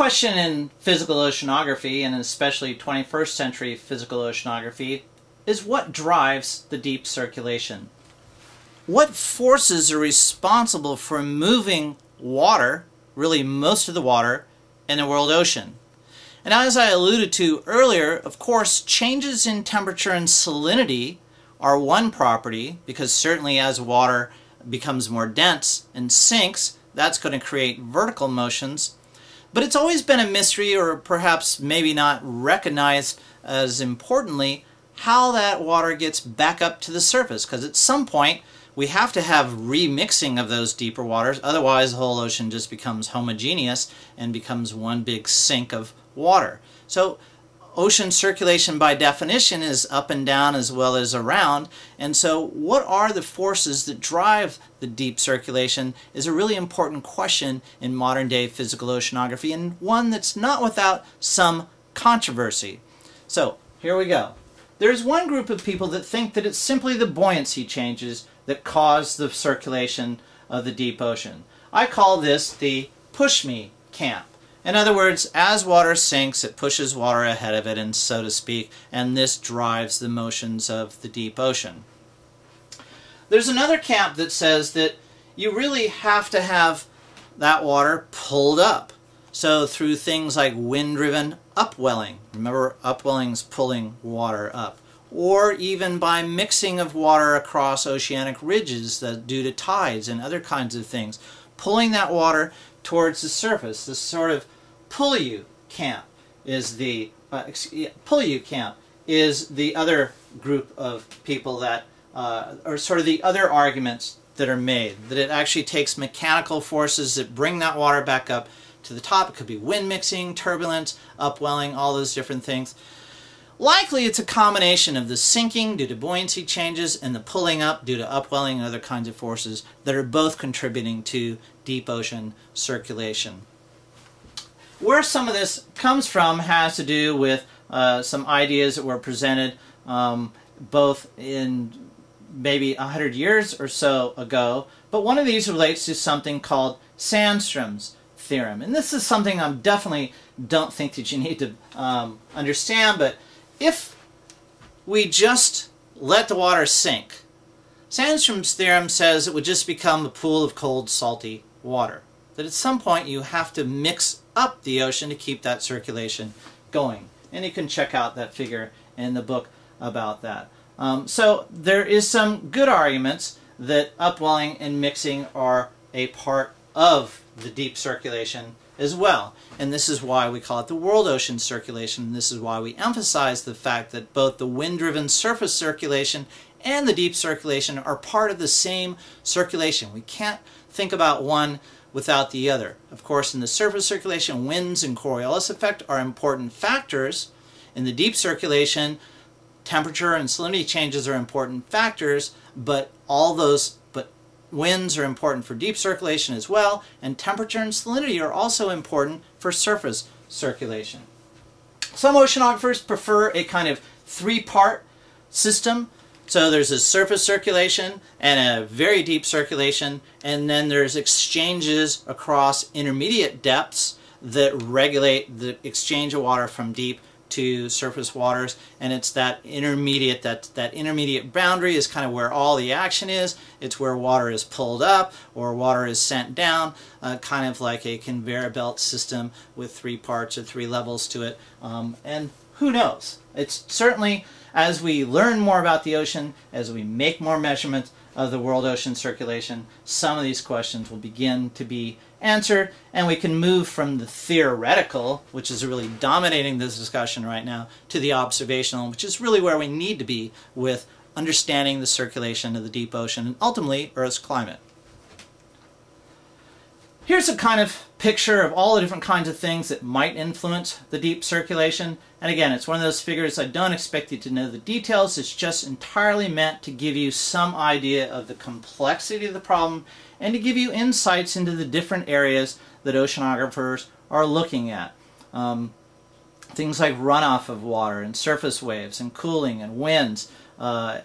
question in physical oceanography, and especially 21st century physical oceanography, is what drives the deep circulation? What forces are responsible for moving water, really most of the water, in the world ocean? And as I alluded to earlier, of course, changes in temperature and salinity are one property, because certainly as water becomes more dense and sinks, that's going to create vertical motions. But it's always been a mystery, or perhaps maybe not recognized as importantly, how that water gets back up to the surface. Because at some point, we have to have remixing of those deeper waters, otherwise the whole ocean just becomes homogeneous and becomes one big sink of water. So ocean circulation by definition is up and down as well as around and so what are the forces that drive the deep circulation is a really important question in modern day physical oceanography and one that's not without some controversy. So here we go. There's one group of people that think that it's simply the buoyancy changes that cause the circulation of the deep ocean. I call this the push me camp. In other words, as water sinks, it pushes water ahead of it, and so to speak, and this drives the motions of the deep ocean. There's another camp that says that you really have to have that water pulled up. So through things like wind-driven upwelling, remember upwelling's pulling water up, or even by mixing of water across oceanic ridges that due to tides and other kinds of things, pulling that water towards the surface. This sort of pull you camp is the uh, pull you camp is the other group of people that uh, or sort of the other arguments that are made that it actually takes mechanical forces that bring that water back up to the top. It could be wind mixing, turbulence, upwelling, all those different things. Likely it's a combination of the sinking due to buoyancy changes and the pulling up due to upwelling and other kinds of forces that are both contributing to deep ocean circulation. Where some of this comes from has to do with uh, some ideas that were presented um, both in maybe 100 years or so ago, but one of these relates to something called Sandstrom's theorem. And this is something I definitely don't think that you need to um, understand, but if we just let the water sink, Sandstrom's theorem says it would just become a pool of cold, salty water. That at some point you have to mix up the ocean to keep that circulation going. And you can check out that figure in the book about that. Um, so there is some good arguments that upwelling and mixing are a part of the deep circulation as well. And this is why we call it the world ocean circulation. And this is why we emphasize the fact that both the wind-driven surface circulation and the deep circulation are part of the same circulation. We can't think about one without the other. Of course, in the surface circulation, winds and Coriolis effect are important factors. In the deep circulation, temperature and salinity changes are important factors, but all those Winds are important for deep circulation as well, and temperature and salinity are also important for surface circulation. Some oceanographers prefer a kind of three-part system. So there's a surface circulation and a very deep circulation, and then there's exchanges across intermediate depths that regulate the exchange of water from deep to surface waters and it's that intermediate that that intermediate boundary is kind of where all the action is. It's where water is pulled up or water is sent down uh, kind of like a conveyor belt system with three parts or three levels to it. Um, and who knows? It's certainly as we learn more about the ocean as we make more measurements of the world ocean circulation some of these questions will begin to be answered, and we can move from the theoretical, which is really dominating this discussion right now, to the observational, which is really where we need to be with understanding the circulation of the deep ocean and ultimately Earth's climate. Here's a kind of picture of all the different kinds of things that might influence the deep circulation. And again, it's one of those figures I don't expect you to know the details. It's just entirely meant to give you some idea of the complexity of the problem and to give you insights into the different areas that oceanographers are looking at. Um, things like runoff of water and surface waves and cooling and winds uh,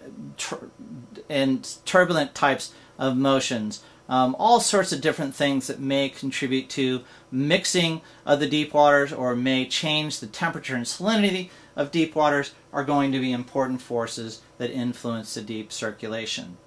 and turbulent types of motions um, all sorts of different things that may contribute to mixing of the deep waters or may change the temperature and salinity of deep waters are going to be important forces that influence the deep circulation.